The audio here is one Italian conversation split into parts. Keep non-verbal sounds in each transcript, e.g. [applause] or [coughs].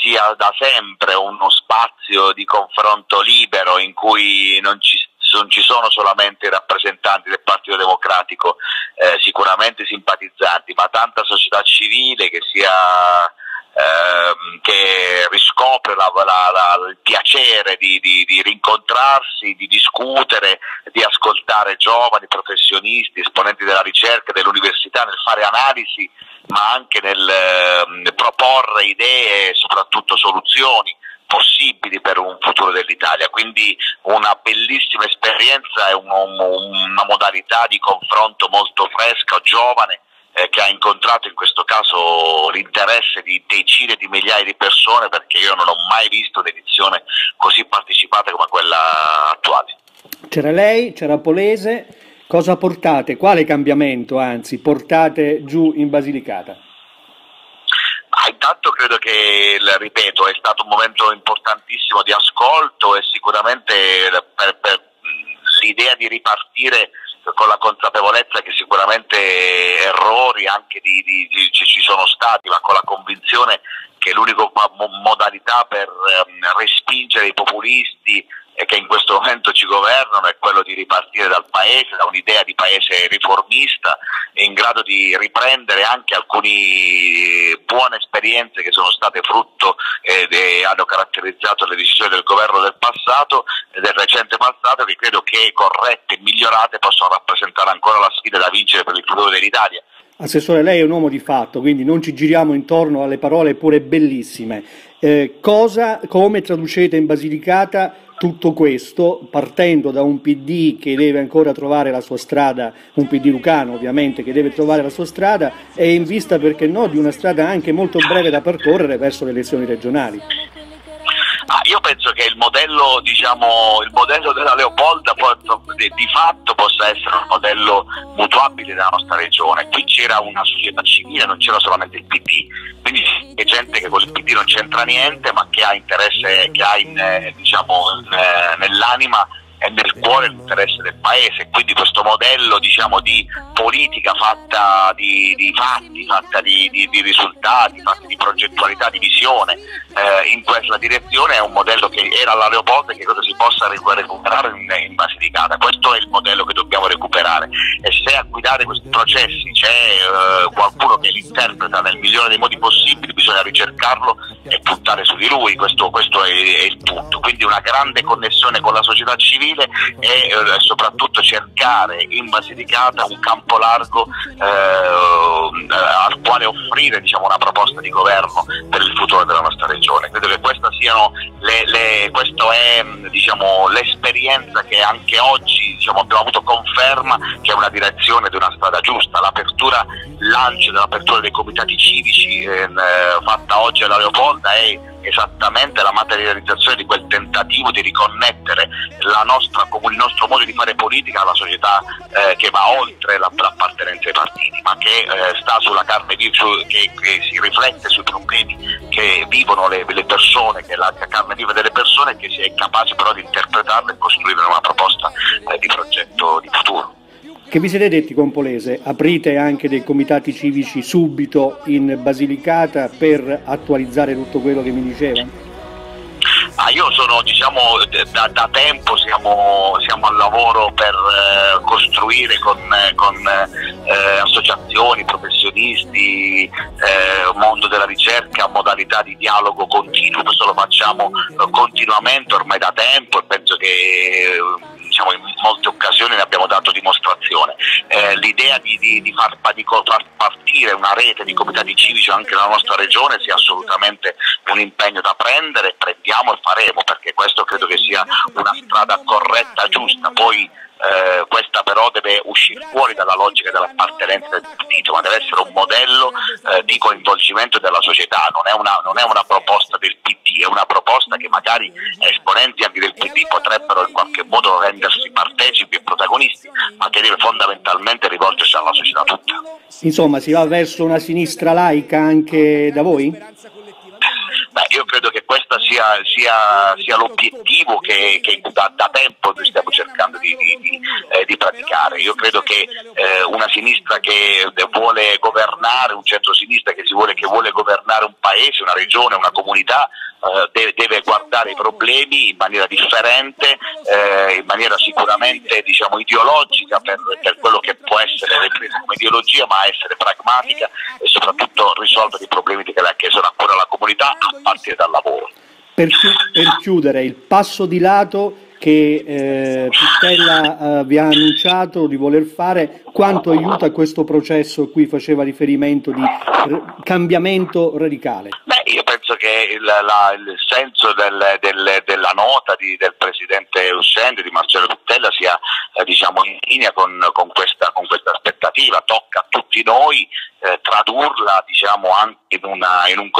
sia da sempre uno spazio di confronto libero in cui non ci, non ci sono solamente i rappresentanti del Partito Democratico eh, sicuramente simpatizzanti, ma tanta società civile che sia ehm, che riscopre la, la, la, il piacere di, di, di, rincontrarsi, di discutere, di ascoltare giovani, professionisti, esponenti della ricerca, dell'università, fare analisi, ma anche nel eh, proporre idee e soprattutto soluzioni possibili per un futuro dell'Italia. Quindi una bellissima esperienza e un, un, una modalità di confronto molto fresca, giovane eh, che ha incontrato in questo caso l'interesse di decine di migliaia di persone perché io non ho mai visto un'edizione così partecipata come quella attuale. C'era lei, c'era Polese, cosa portate, quale cambiamento anzi portate giù in Basilicata? Ah, intanto credo che, ripeto, è stato un momento importantissimo di ascolto e sicuramente per, per l'idea di ripartire con la consapevolezza che sicuramente errori anche di, di, di, ci sono stati, ma con la convinzione che l'unica modalità per um, respingere i populisti che in questo momento ci governano è quello di ripartire dal paese, da un'idea di paese riformista in grado di riprendere anche alcune buone esperienze che sono state frutto e hanno caratterizzato le decisioni del governo del passato e del recente passato che credo che corrette e migliorate possono rappresentare ancora la sfida da vincere per il futuro dell'Italia. Assessore, lei è un uomo di fatto, quindi non ci giriamo intorno alle parole pure bellissime. Eh, cosa, come traducete in Basilicata tutto questo partendo da un PD che deve ancora trovare la sua strada, un PD lucano ovviamente che deve trovare la sua strada e in vista perché no di una strada anche molto breve da percorrere verso le elezioni regionali. Ah, io penso che il modello, diciamo, il modello della Leopolda di, fatto possa essere un modello mutuabile nella nostra regione. Qui c'era una società civile, non c'era solamente il PD, quindi c'è gente che con il PD non c'entra niente, ma che ha interesse, che ha in, eh, diciamo, in, eh, nell'anima è nel cuore l'interesse del paese, quindi questo modello diciamo, di politica fatta di, di fatti, fatta di, di, di, risultati, fatta di progettualità, di visione eh, in questa direzione è un modello che era alla Leopolda e che cosa si possa recuperare in, in Basilicata. Questo è il modello che dobbiamo recuperare e se a guidare questi processi c'è eh, qualcuno che li interpreta migliore dei modi possibili bisogna ricercarlo e puntare su di lui, questo, questo è, è il tutto. Quindi una grande connessione con la società civile e eh, soprattutto cercare in Basilicata un campo largo eh, al quale offrire diciamo, una proposta di governo per il futuro della nostra regione. Credo che questa siano le, le, questa è diciamo, l'esperienza che anche oggi diciamo, abbiamo avuto conferma che è una direzione di una strada giusta. L'apertura, lancio dell'apertura dei comitati civici eh, fatta oggi alla Leopolda è esattamente la materializzazione di quel tentativo di riconnettere nostra, il nostro modo di fare politica alla società eh, che va oltre l'appartenenza ai partiti, ma che eh, sta sulla carne viva, che, che, si riflette sui problemi che vivono le, le persone, che è la carne viva delle persone e che si è capace però di interpretarla e costruire una proposta eh, di progetto di futuro. Che vi siete detti con Polese? Aprite anche dei comitati civici subito in Basilicata per attualizzare tutto quello che mi diceva? Ah, io sono, diciamo, da, da tempo siamo, siamo, al lavoro per eh, costruire con, con eh, associazioni, professionisti, eh, mondo della ricerca, modalità di dialogo continuo, questo lo facciamo continuamente ormai da tempo e penso che diciamo, in molte occasioni ne abbiamo dato dimostrazione. Eh, l'idea di, di, di far, di, far, partire una rete di comitati civici anche nella nostra regione sia assolutamente un impegno da prendere, prendiamo e faremo perché questo credo che sia una strada corretta, giusta. Poi eh, questa però deve uscire fuori dalla logica dell'appartenenza del partito, ma deve essere un modello eh, di coinvolgimento della società, non è, una, non è, una, proposta del PD, è una proposta che magari esponenti anche del PD potrebbero in qualche modo rendersi partecipi e protagonisti, ma che deve fondamentalmente rivolgersi alla società tutta. Insomma, si va verso una sinistra laica anche da voi? Beh, io credo che questa sia sia, sia, l'obiettivo che, che da, da, tempo noi stiamo cercando di, di, di, eh, di praticare. Io credo che eh, una sinistra che vuole governare, un centro-sinistra che, vuole, che vuole governare un paese, una regione, una comunità, deve, deve, guardare i problemi in maniera differente, eh, in maniera sicuramente diciamo, ideologica per, per, quello che può essere ripresa come ideologia, ma essere pragmatica e soprattutto risolvere i problemi che, che sono ancora la comunità a partire dal lavoro. Per, per chiudere, il passo di lato che eh, Pittella eh, vi ha annunciato di voler fare, quanto aiuta questo processo a cui faceva riferimento di cambiamento radicale? Beh, penso che il, la, il senso del, del, della nota di, del Presidente Uscente, di Marcello Pittella, sia eh, diciamo, in linea con, con, questa, con, questa, aspettativa, tocca a tutti noi eh, tradurla diciamo, anche in una, in, un,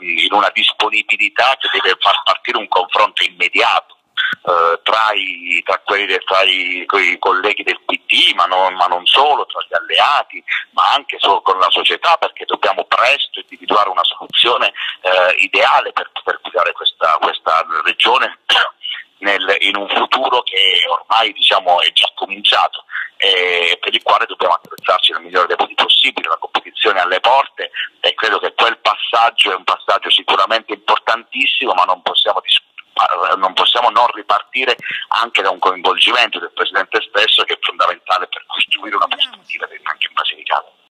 in una disponibilità che deve far partire un confronto immediato eh, tra, i, tra, quelli tra i, colleghi del PD, ma non, ma non, solo, tra gli alleati, ma anche con la società, perché dobbiamo presto individuare una soluzione eh, ideale per poter guidare questa, questa regione [coughs] nel, in un futuro che ormai diciamo, è già cominciato e per il quale dobbiamo attrezzarci nel migliore dei modi possibili, la competizione alle porte e credo che quel passaggio è un passaggio sicuramente importantissimo ma non possiamo discutere non possiamo non ripartire anche da un coinvolgimento del Presidente stesso che è fondamentale per costruire una prospettiva anche in Basilicata.